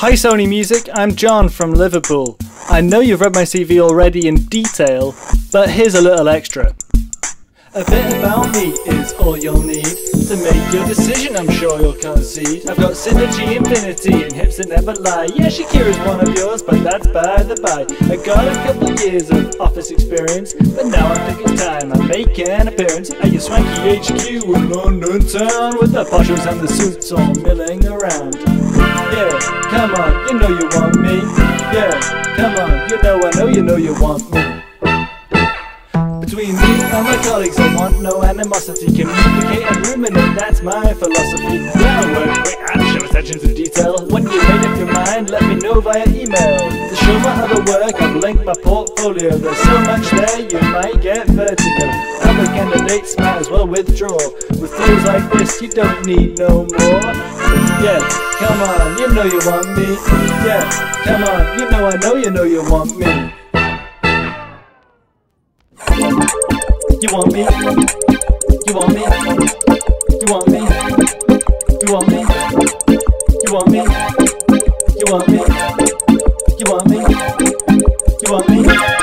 Hi Sony Music, I'm John from Liverpool. I know you've read my CV already in detail, but here's a little extra. A bit about me is all you'll need to make your decision. I'm sure you'll concede. I've got synergy, infinity, and hips that never lie. Yeah, Shakira's one of yours, but that's by the by. I got a couple of years of office experience, but now I'm it's time I make an appearance at your swanky HQ in London town with the poshos and the suits all milling around. Yeah, come on, you know you want me. Yeah, come on, you know I know you know you want me. Between me and my colleagues, I want no animosity. Communicate and ruminate, that's my philosophy. Work quick show attention to detail. When you made up your mind, let me know via email. To show my other work, I've linked my portfolio. There's so much there, you might get vertigo. Other candidates might as well withdraw. With things like this, you don't need no more. Yeah, come on, you know you want me. Yeah, come on, you know I know you know you want me you want me. You want me? You want me? You want me? You want me? You want me? You want me? You want me?